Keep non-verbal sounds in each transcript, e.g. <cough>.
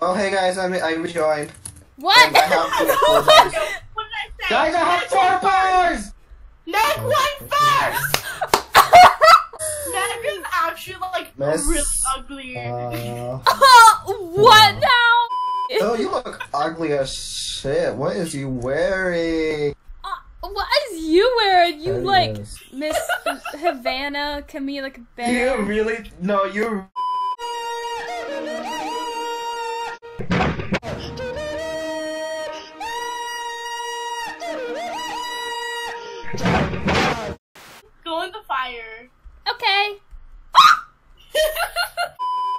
Oh, hey guys, I'm I rejoined. What? I have four what did I say? Guys, I have four bars. Meg went first! <laughs> Meg is actually like Miss, really ugly. Uh, <laughs> what now? <laughs> oh, you look ugly as shit. What is you wearing? Uh, what is you wearing? You There like it is. Miss Havana Camila You really? No, you. Go in the fire. Okay.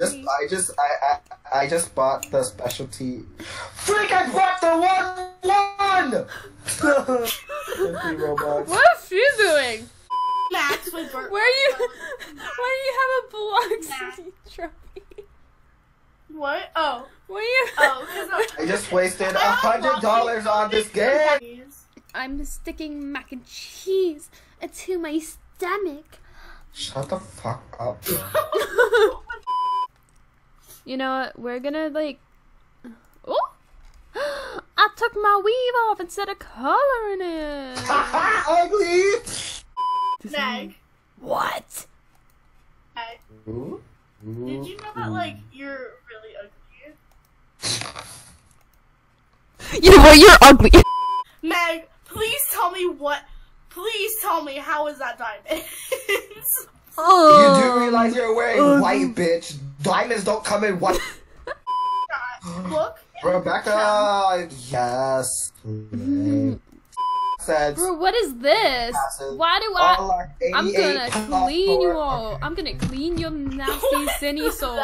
Just, I just, I, I, I just bought the specialty. Freak! I bought the one one. <laughs> Empty Robux. What is she doing? Max with <laughs> Bert. Where are you? <laughs> Why do you have a blog trophy? What? Oh. Why are you? Oh. 'cause I just wasted a I have hundred dollars on this game. Please. I'm sticking mac and cheese into my stomach. Shut the fuck up. <laughs> You know what? We're gonna like. Oh! <gasps> I took my weave off instead of coloring it. Haha, ugly. Meg. What? Meg. Ooh, Did you know that like you're really ugly? You know what? you're ugly. Meg, please tell me what. Please tell me how is that diamond? You Oh. do um, realize you're wearing um, white, bitch. Diamonds don't come in white. <laughs> Look. Rebecca, yes. Mm. Said Bro, what is this? Why do I? I'm gonna clean you four- all. I'm gonna clean your nasty, <laughs> sinny soul.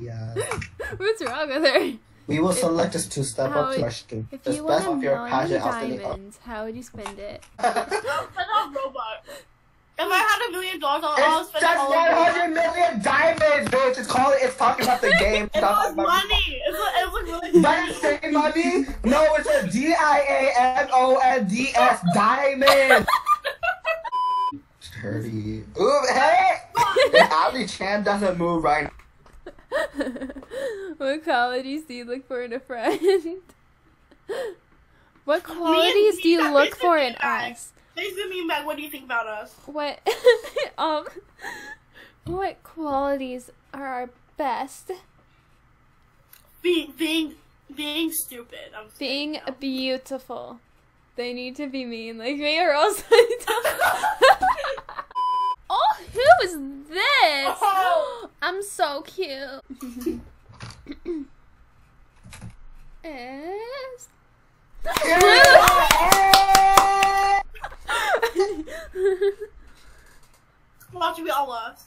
Yeah. <laughs> What's wrong with her? We will select this to step How- up question. If Just you best want of your million pageant outstanding. diamonds, how would you spend it? I'll spend on Robux. If I had a million dollars, I'll, I'll It's spend just it all on Robux. 100 million diamonds, bitch. It's calling. It's talking about the <laughs> game. It was about money. It's like, it was really But it's saying money? No, it's a D I A M O N D S diamond. <laughs> Dirty. Ooh, hey! If Ali Chan doesn't move right <laughs> what qualities do you look for in a friend? <laughs> what qualities do you look for in us? Thanks to me, Meg. What do you think about us? What <laughs> um what qualities are our best? Being being being stupid. I'm Being beautiful. They need to be mean like me or else Oh, who is this? Oh. <laughs> I'm so cute. <laughs> Is. Watch <laughs> me all us.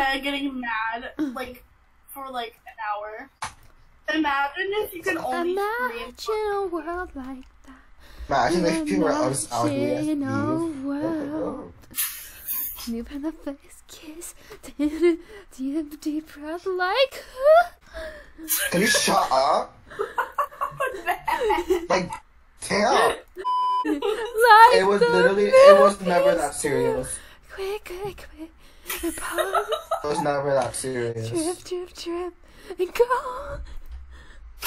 Meg getting mad like for like an hour. Imagine if you could only scream. Imagine a world like that. Imagine if people were as ugly as Imagine a you. world. Move in the face, kiss, <laughs> deep, deep breath like. Can you shut up? <laughs> Like, damn. like It was the literally, it was never that serious. Quick, quick, quick. And pause, It was never that serious. drip, drip, drip, and go.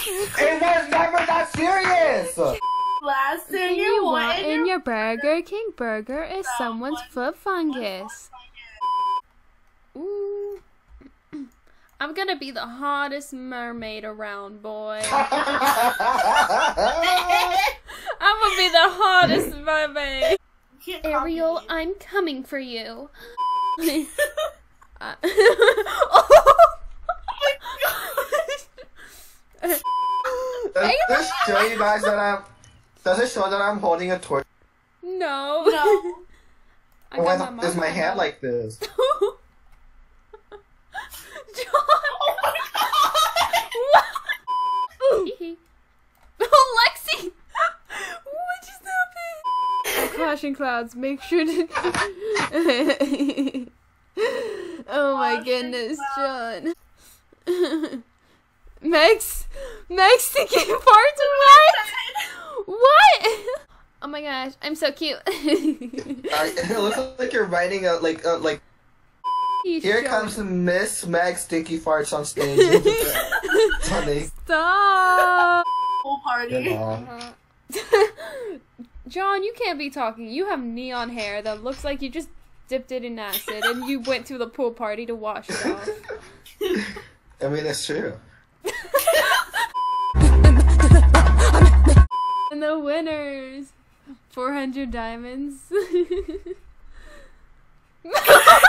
It was never that serious! <laughs> Last thing Thing you want in your Burger King burger is someone's foot fungus. Ooh. <clears throat> I'm gonna be the hottest mermaid around, boy. <laughs> <laughs> I'm gonna be the hottest mermaid. You can't copy Ariel. I'm coming for you. Uh, Does this show you guys that I'm, does it show that I'm holding a torch? no. No. I Why got the- is my hand like this? <laughs> John. Oh my <laughs> god! What? <laughs> oh, Lexi! What just happened? Clashing clouds. Make sure to. Oh my Clashing goodness, John. <laughs> Max, Meg's stinky farts. What? What? Oh my gosh, I'm so cute. Uh, <laughs> it looks like you're writing a like uh, like <laughs> You here show- comes Miss Meg Stinky Farts on stage. it's funny. Stop. Whole party. Aw. John, you can't be talking. You have neon hair that looks like you just dipped it in acid and you went to the pool party to wash it off. <laughs> I mean, that's true. <laughs> And the winners 400 diamonds. <laughs>